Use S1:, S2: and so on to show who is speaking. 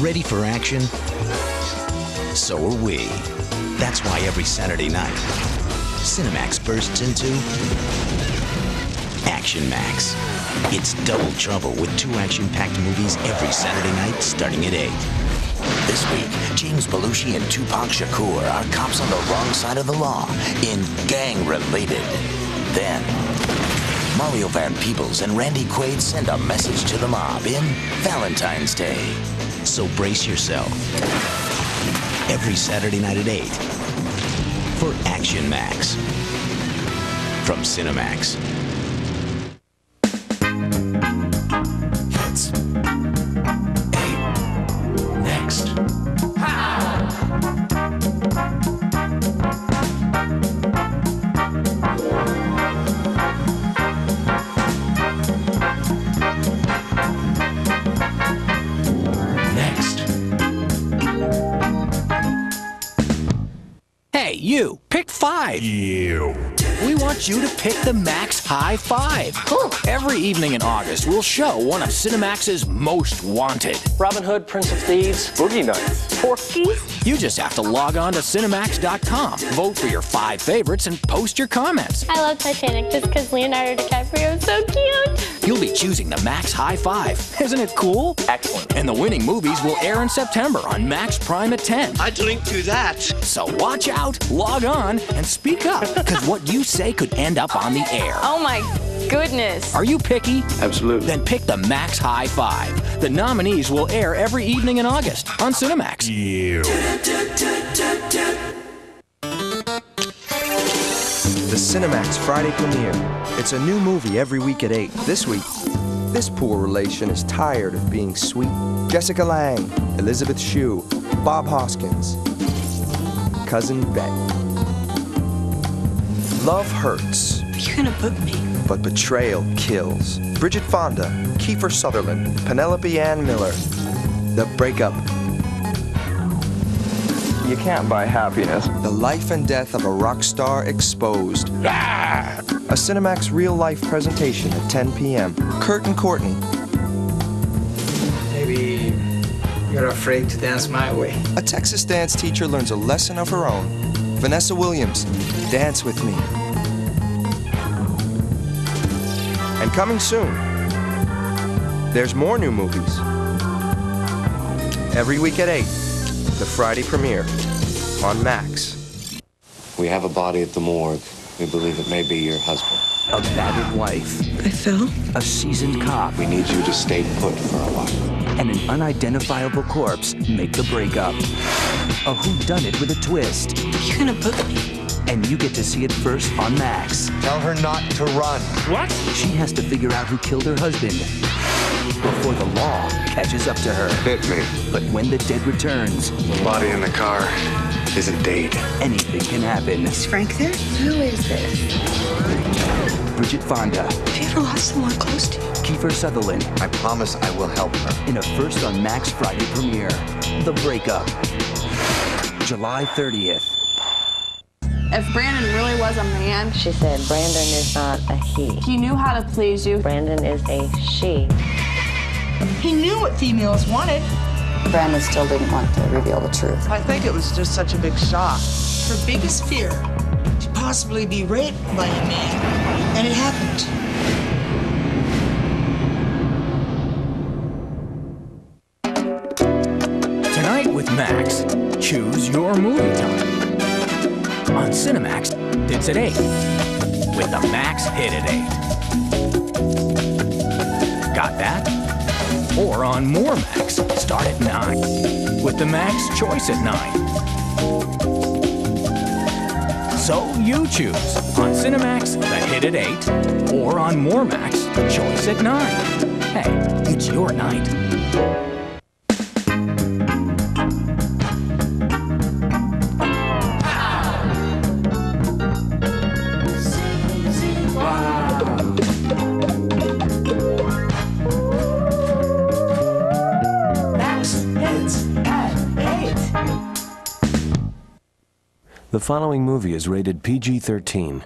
S1: Ready for action? So are we. That's why every Saturday night, Cinemax bursts into Action Max. It's double trouble with two action-packed movies every Saturday night starting at 8.
S2: This week, James Belushi and Tupac Shakur are cops on the wrong side of the law in Gang Related. Then, Mario Van Peebles and Randy Quaid send a message to the mob in Valentine's Day.
S1: So brace yourself. Every Saturday night at 8 for Action Max from Cinemax.
S2: Hey,
S3: you, pick five.
S4: You.
S3: We want you to pick the Max High Five. Every evening in August, we'll show one of Cinemax's most wanted.
S5: Robin Hood, Prince of Thieves, Boogie Nights.
S6: Porky?
S3: You just have to log on to Cinemax.com, vote for your five favorites, and post your comments.
S6: I love Titanic just because Leonardo DiCaprio is so cute.
S3: You'll be choosing the Max High Five. Isn't it cool?
S5: Excellent.
S3: And the winning movies will air in September on Max Prime at 10.
S7: I'd link to that.
S3: So watch out, log on, and speak up, because what you say could end up on the air.
S6: Oh my goodness.
S3: Are you picky?
S5: Absolutely.
S3: Then pick the Max High Five. The nominees will air every evening in August on Cinemax.
S4: You.
S8: The Cinemax Friday premiere. It's a new movie every week at 8. This week, this poor relation is tired of being sweet. Jessica Lange, Elizabeth Shue, Bob Hoskins, Cousin Bette. Love hurts,
S9: You're gonna book me.
S8: but betrayal kills. Bridget Fonda, Kiefer Sutherland, Penelope Ann Miller. The breakup.
S10: You can't buy happiness.
S8: The life and death of a rock star exposed. Ah! A Cinemax real life presentation at 10 p.m. Kurt and Courtney.
S7: Maybe you're afraid to dance my way.
S8: A Texas dance teacher learns a lesson of her own. Vanessa Williams, Dance with Me. And coming soon, there's more new movies. Every week at 8, the Friday premiere on Max.
S11: We have a body at the morgue. We believe it may be your husband.
S3: A battered wife,
S9: I fell.
S3: a seasoned cop,
S11: We need you to stay put for a while.
S3: and an unidentifiable corpse make the breakup. A whodunit with a twist,
S9: You're gonna book me.
S3: and you get to see it first on Max.
S11: Tell her not to run.
S7: What?
S3: She has to figure out who killed her husband before the law catches up to her.
S11: Hit me.
S3: But when the dead returns,
S11: The body in the car isn't Dade.
S3: anything can happen.
S9: Is Frank there? Who is this?
S3: Bridget Fonda,
S9: Have you ever lost someone close to you?
S3: Kiefer Sutherland,
S11: I promise I will help her.
S3: in a first on Max Friday premiere. The Breakup. July 30th.
S12: If Brandon really was a man,
S6: She said Brandon is not a he.
S12: he knew how to please you.
S6: Brandon is a she.
S9: He knew what females wanted.
S12: Brandon still didn't want to reveal the truth.
S7: I think it was just such a big shock.
S9: Her biggest fear to possibly be raped by a man. And it happened.
S3: Tonight with Max, choose your movie time. On Cinemax, it's at 8. With the Max Hit at 8. Got that? Or on More Max, start at 9. With the Max Choice at 9. So you choose on Cinemax, the hit at 8, or on More Max, Choice at 9. Hey, it's your night.
S13: The following movie is rated PG 13.